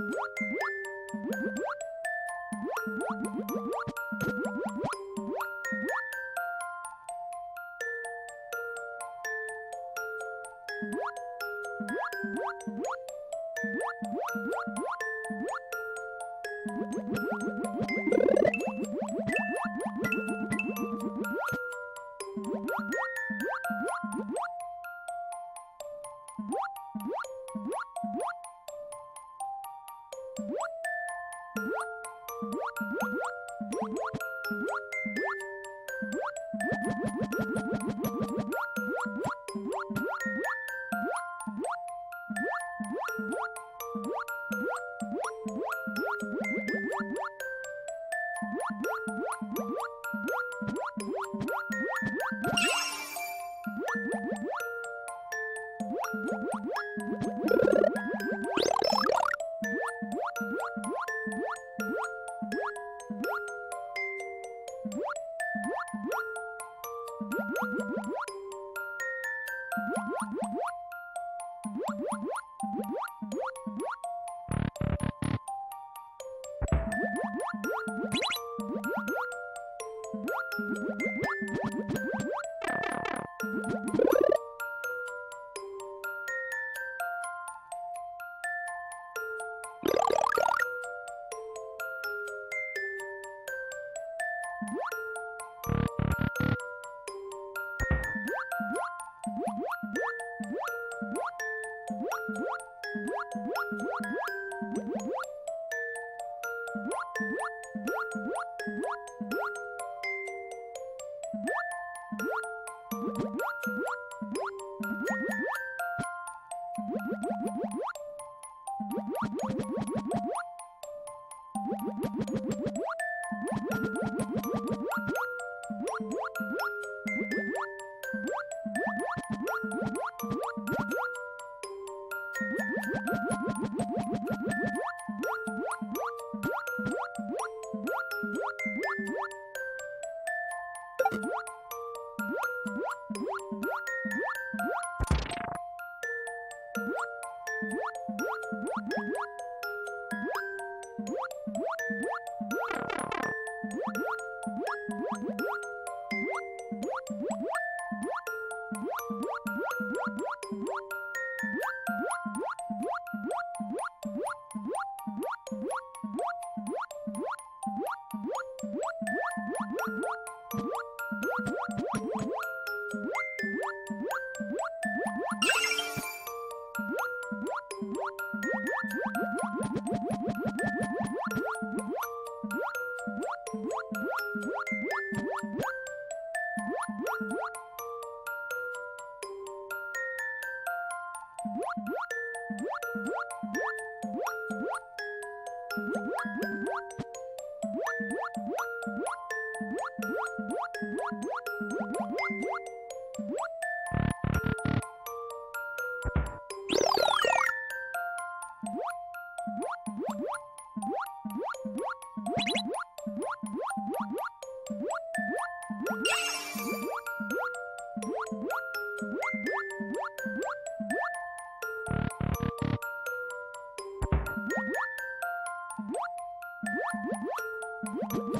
Thank you. you Woo!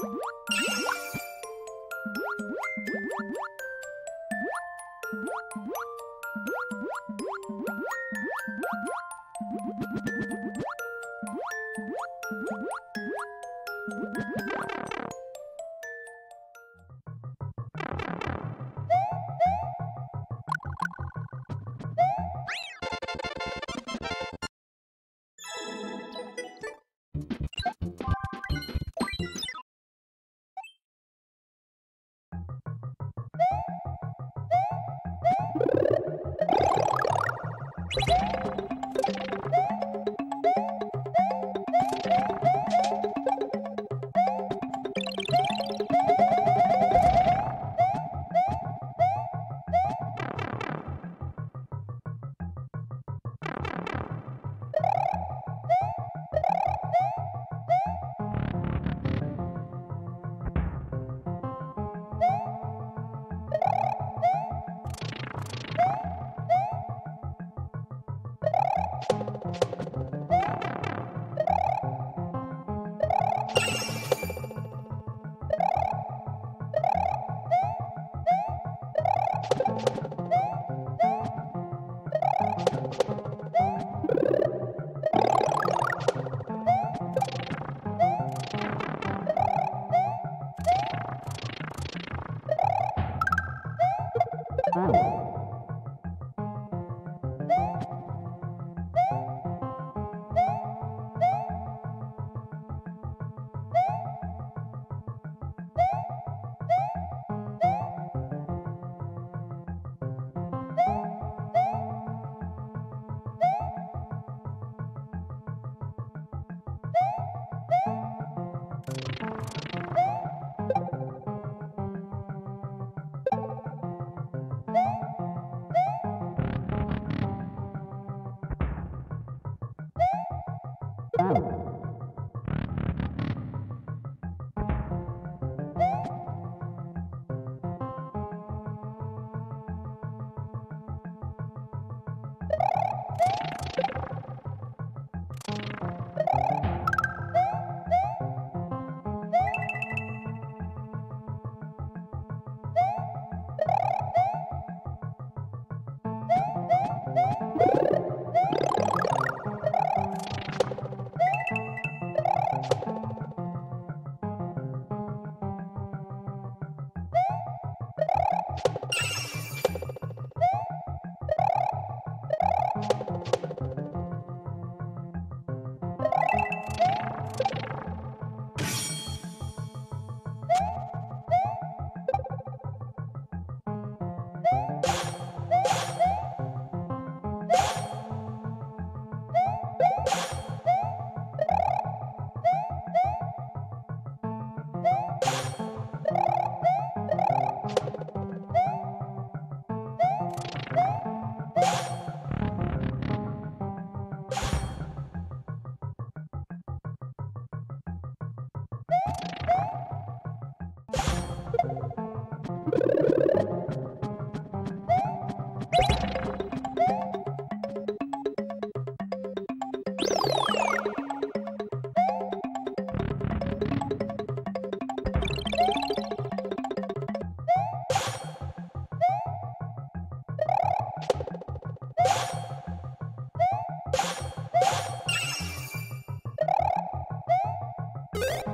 What? you